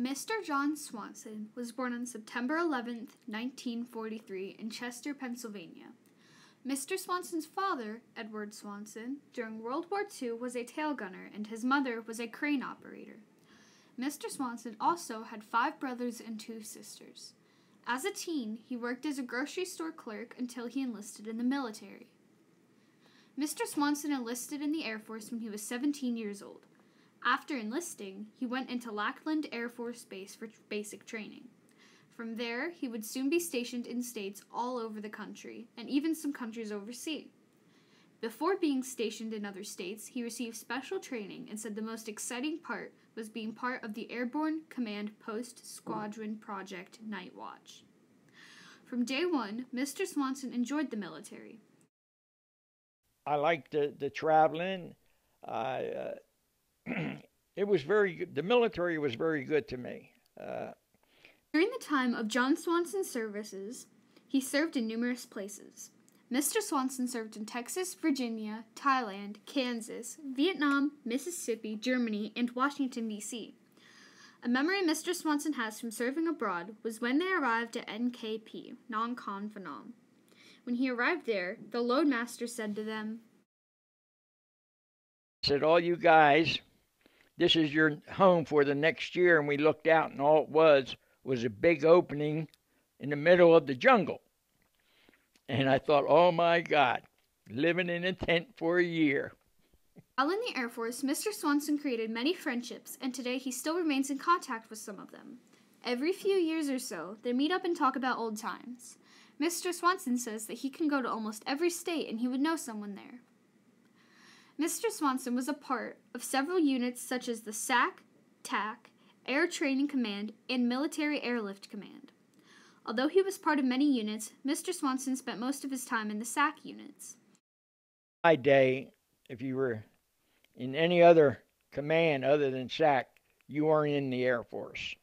Mr. John Swanson was born on September 11, 1943, in Chester, Pennsylvania. Mr. Swanson's father, Edward Swanson, during World War II was a tail gunner and his mother was a crane operator. Mr. Swanson also had five brothers and two sisters. As a teen, he worked as a grocery store clerk until he enlisted in the military. Mr. Swanson enlisted in the Air Force when he was 17 years old. After enlisting, he went into Lackland Air Force Base for basic training. From there, he would soon be stationed in states all over the country, and even some countries overseas. Before being stationed in other states, he received special training and said the most exciting part was being part of the Airborne Command Post Squadron Project Nightwatch. From day one, Mr. Swanson enjoyed the military. I liked the, the traveling. I, uh, it was very good. The military was very good to me. Uh, During the time of John Swanson's services, he served in numerous places. Mr. Swanson served in Texas, Virginia, Thailand, Kansas, Vietnam, Mississippi, Germany, and Washington, D.C. A memory Mr. Swanson has from serving abroad was when they arrived at NKP, Nakhon Phanom. When he arrived there, the loadmaster said to them, said, All you guys, this is your home for the next year. And we looked out, and all it was was a big opening in the middle of the jungle. And I thought, oh my God, living in a tent for a year. While in the Air Force, Mr. Swanson created many friendships, and today he still remains in contact with some of them. Every few years or so, they meet up and talk about old times. Mr. Swanson says that he can go to almost every state and he would know someone there. Mr. Swanson was a part of several units such as the SAC, TAC, Air Training Command, and Military Airlift Command. Although he was part of many units, Mr. Swanson spent most of his time in the SAC units. My day, if you were in any other command other than SAC, you weren't in the Air Force.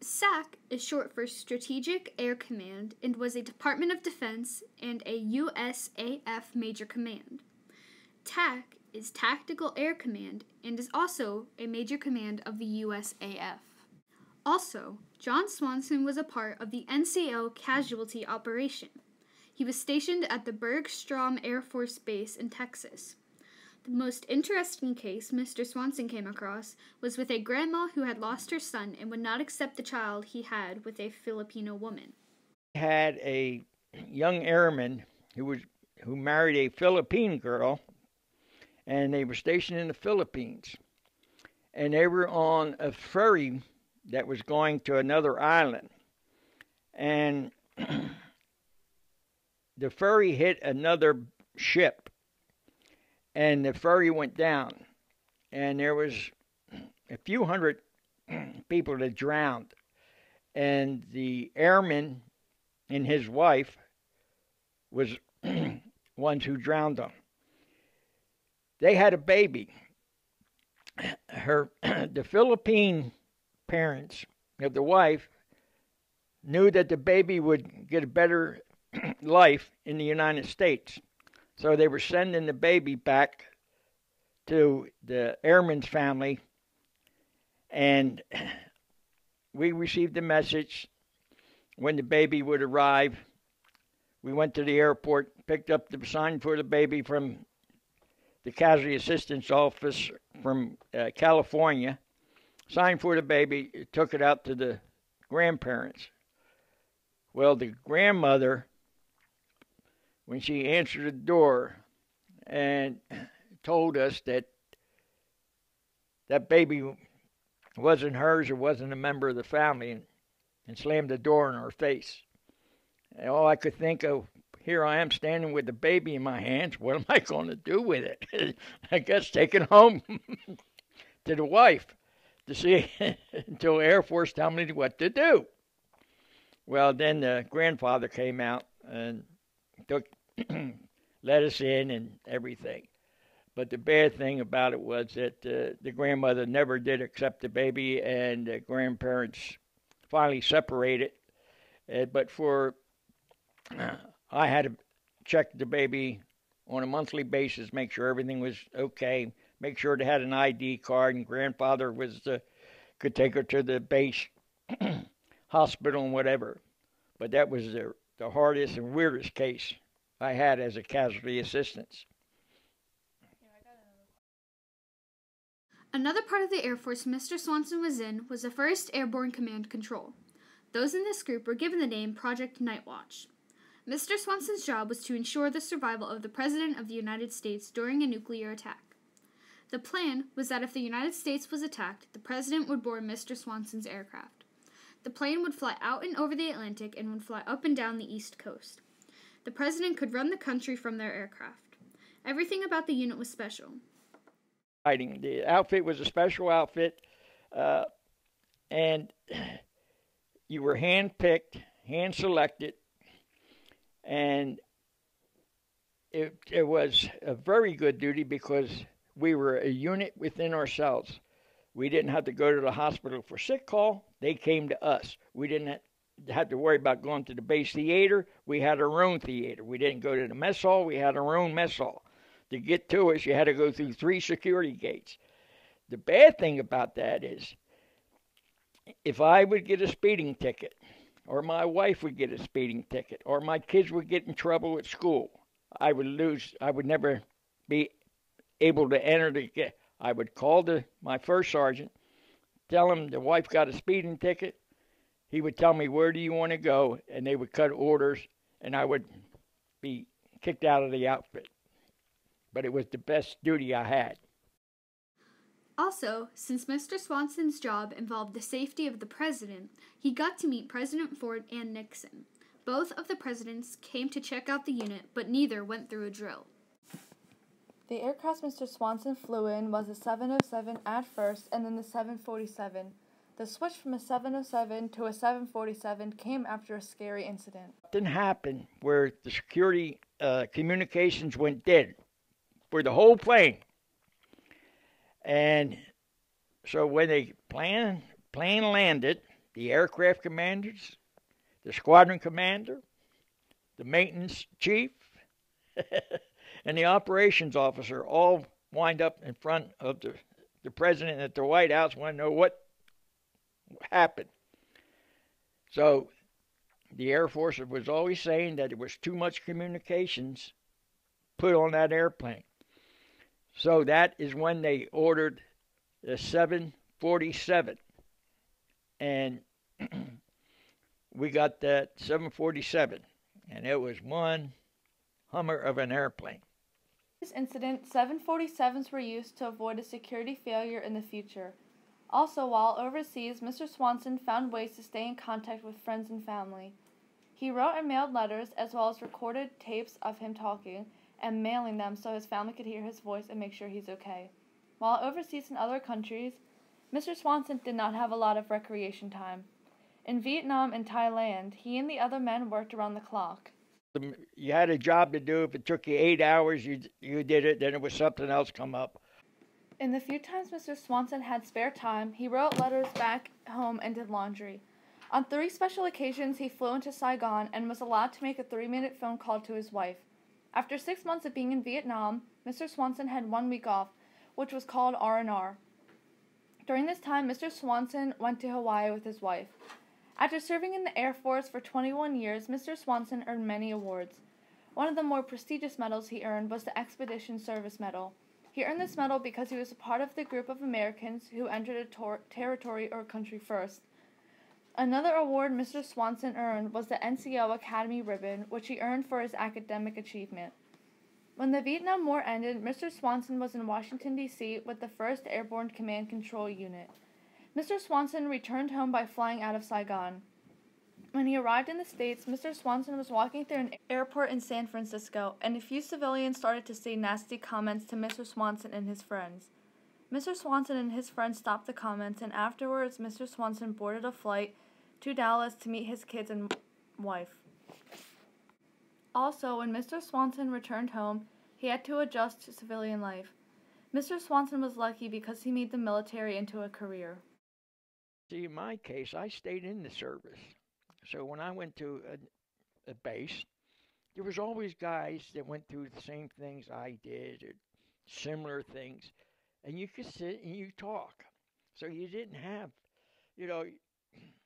SAC is short for Strategic Air Command and was a Department of Defense and a USAF Major Command. TAC is Tactical Air Command and is also a major command of the USAF. Also, John Swanson was a part of the NCO casualty operation. He was stationed at the Bergstrom Air Force Base in Texas. The most interesting case Mr. Swanson came across was with a grandma who had lost her son and would not accept the child he had with a Filipino woman. He had a young airman who was who married a Philippine girl and they were stationed in the Philippines. And they were on a ferry that was going to another island. And the ferry hit another ship and the ferry went down, and there was a few hundred people that drowned, and the airman and his wife was ones who drowned them. They had a baby. Her the Philippine parents of the wife knew that the baby would get a better life in the United States. So they were sending the baby back to the airman's family, and we received a message when the baby would arrive. We went to the airport, picked up the sign for the baby from the Casualty Assistance Office from uh, California, signed for the baby, took it out to the grandparents. Well, the grandmother when she answered the door and told us that that baby wasn't hers or wasn't a member of the family and, and slammed the door in our face. And all I could think of, here I am standing with the baby in my hands. What am I going to do with it? I guess take it home to the wife to see until Air Force tell me what to do. Well, then the grandfather came out and took let us in and everything. But the bad thing about it was that uh, the grandmother never did accept the baby, and the grandparents finally separated. Uh, but for uh, I had to check the baby on a monthly basis, make sure everything was okay, make sure they had an ID card, and grandfather was could take her to the base hospital and whatever. But that was the, the hardest and weirdest case I had as a casualty assistance. Another part of the Air Force Mr. Swanson was in was the 1st Airborne Command Control. Those in this group were given the name Project Nightwatch. Mr. Swanson's job was to ensure the survival of the President of the United States during a nuclear attack. The plan was that if the United States was attacked, the President would board Mr. Swanson's aircraft. The plane would fly out and over the Atlantic and would fly up and down the East Coast. The President could run the country from their aircraft. Everything about the unit was special. Fighting. The outfit was a special outfit, uh, and you were hand picked, hand selected and it, it was a very good duty because we were a unit within ourselves. We didn't have to go to the hospital for sick call. They came to us. We didn't have to worry about going to the base theater. We had our own theater. We didn't go to the mess hall. We had our own mess hall. To get to us, you had to go through three security gates. The bad thing about that is if I would get a speeding ticket or my wife would get a speeding ticket, or my kids would get in trouble at school. I would lose. I would never be able to enter the. gate. I would call the my first sergeant, tell him the wife got a speeding ticket. He would tell me where do you want to go, and they would cut orders, and I would be kicked out of the outfit. But it was the best duty I had. Also, since Mr. Swanson's job involved the safety of the president, he got to meet President Ford and Nixon. Both of the presidents came to check out the unit, but neither went through a drill. The aircraft Mr. Swanson flew in was a 707 at first and then the 747. The switch from a 707 to a 747 came after a scary incident. Something happened where the security uh, communications went dead for the whole plane. And so when the plane plane landed, the aircraft commanders, the squadron commander, the maintenance chief, and the operations officer all wind up in front of the, the president at the White House want to know what happened. So the Air Force was always saying that it was too much communications put on that airplane. So that is when they ordered the 747. And we got that 747. And it was one hummer of an airplane. This incident, 747s were used to avoid a security failure in the future. Also, while overseas, Mr. Swanson found ways to stay in contact with friends and family. He wrote and mailed letters as well as recorded tapes of him talking and mailing them so his family could hear his voice and make sure he's okay. While overseas in other countries, Mr. Swanson did not have a lot of recreation time. In Vietnam and Thailand, he and the other men worked around the clock. You had a job to do. If it took you eight hours, you you did it. Then it was something else come up. In the few times Mr. Swanson had spare time, he wrote letters back home and did laundry. On three special occasions, he flew into Saigon and was allowed to make a three-minute phone call to his wife. After six months of being in Vietnam, Mr. Swanson had one week off, which was called R&R. During this time, Mr. Swanson went to Hawaii with his wife. After serving in the Air Force for 21 years, Mr. Swanson earned many awards. One of the more prestigious medals he earned was the Expedition Service Medal. He earned this medal because he was a part of the group of Americans who entered a tor- territory or country first. Another award Mr. Swanson earned was the NCO Academy Ribbon, which he earned for his academic achievement. When the Vietnam War ended, Mr. Swanson was in Washington, D.C. with the 1st Airborne Command Control Unit. Mr. Swanson returned home by flying out of Saigon. When he arrived in the States, Mr. Swanson was walking through an airport in San Francisco, and a few civilians started to say nasty comments to Mr. Swanson and his friends. Mr. Swanson and his friends stopped the comments, and afterwards, Mr. Swanson boarded a flight to Dallas to meet his kids and wife. Also, when Mr. Swanson returned home, he had to adjust to civilian life. Mr. Swanson was lucky because he made the military into a career. See, in my case, I stayed in the service. So when I went to a, a base, there was always guys that went through the same things I did or similar things. And you could sit and you talk. So you didn't have you know,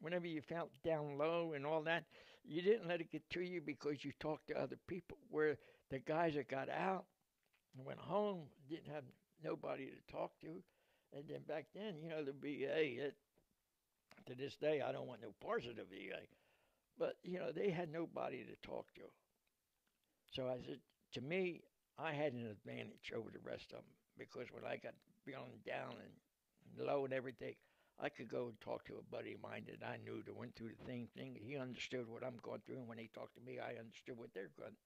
whenever you felt down low and all that, you didn't let it get to you because you talked to other people. Where the guys that got out and went home didn't have nobody to talk to. And then back then, you know, the VA, it, to this day, I don't want no parts of the VA. But, you know, they had nobody to talk to. So I said, to me, I had an advantage over the rest of them because when I got feeling down and low and everything, I could go and talk to a buddy of mine that I knew that went through the same thing. He understood what I'm going through, and when he talked to me, I understood what they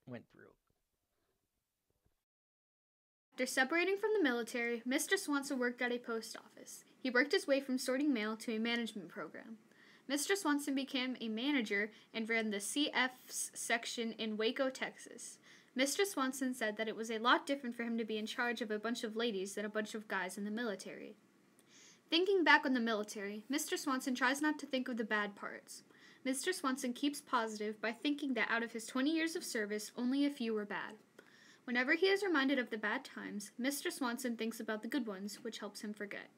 went through. After separating from the military, Mr. Swanson worked at a post office. He worked his way from sorting mail to a management program. Mr. Swanson became a manager and ran the CFS section in Waco, Texas. Mr. Swanson said that it was a lot different for him to be in charge of a bunch of ladies than a bunch of guys in the military. Thinking back on the military, Mr. Swanson tries not to think of the bad parts. Mr. Swanson keeps positive by thinking that out of his 20 years of service, only a few were bad. Whenever he is reminded of the bad times, Mr. Swanson thinks about the good ones, which helps him forget.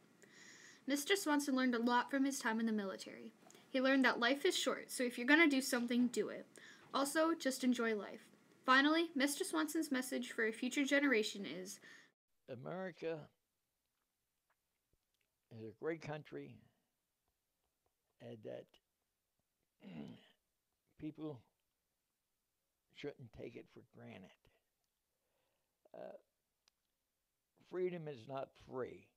Mr. Swanson learned a lot from his time in the military. He learned that life is short, so if you're going to do something, do it. Also, just enjoy life. Finally, Mr. Swanson's message for a future generation is America is a great country and that people shouldn't take it for granted. Uh, freedom is not free.